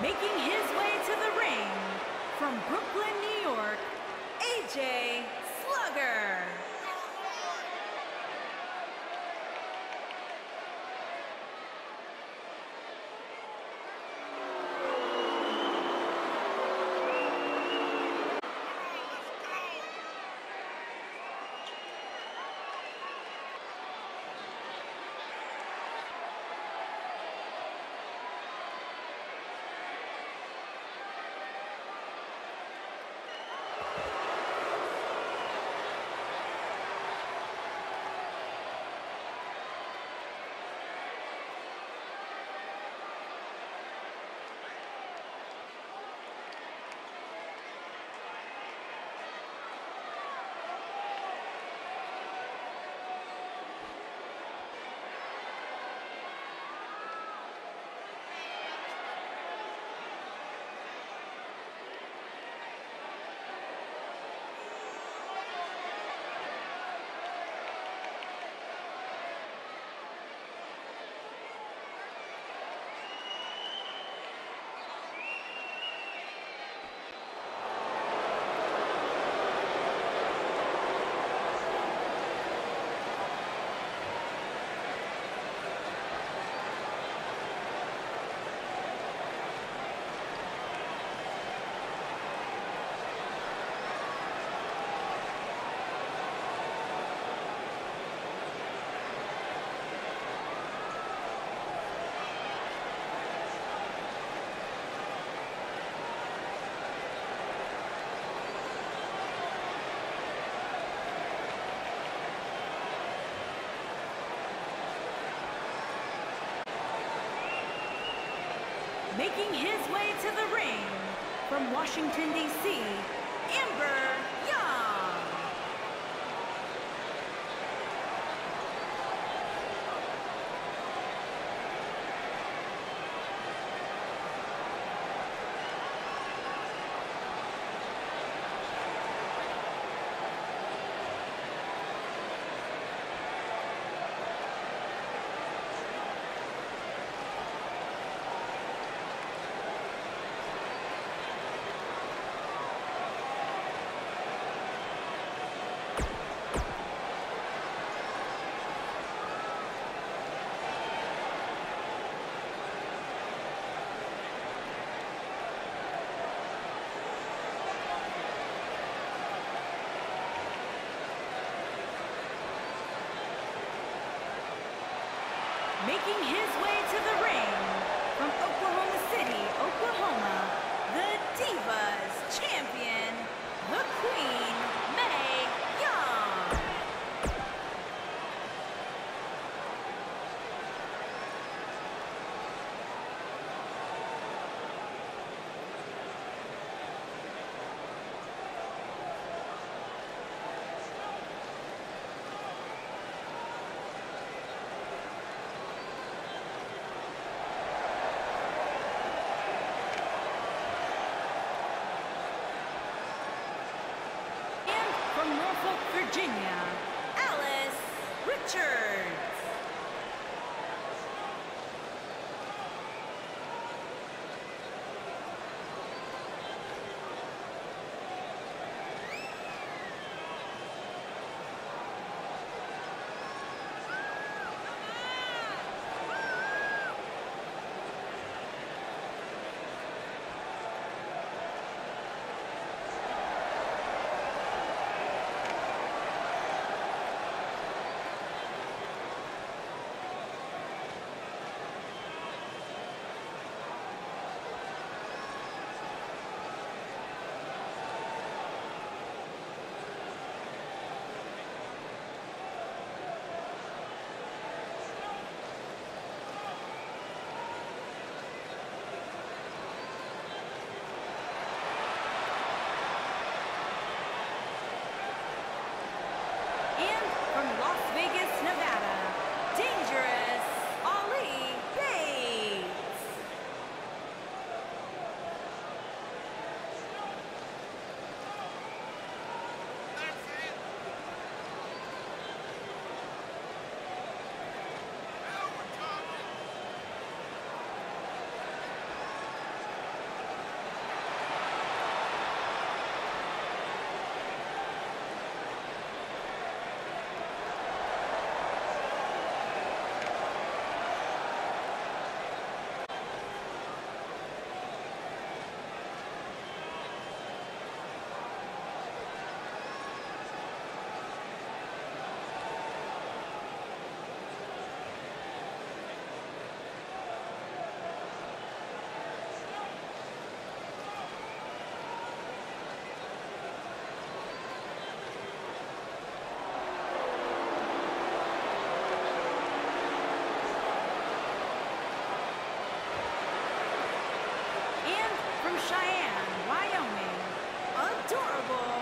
Making his way to the ring from Brooklyn, New York, AJ Slugger. Making his way to the ring from Washington, D.C., Amber Young. Making his way to the ring from Oklahoma City, Oklahoma, the Divas Champion, the Queen, Mae Young. And from Norfolk, Virginia, Cheyenne, Wyoming, adorable